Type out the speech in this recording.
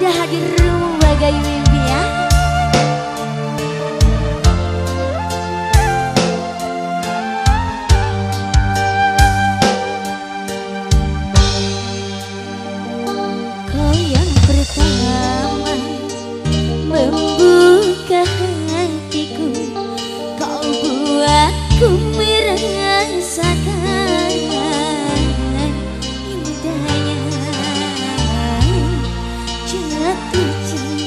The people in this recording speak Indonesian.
Sudah hadir bagai mimpi ya Kau yang pertama Membuka hatiku Kau buatku 的自己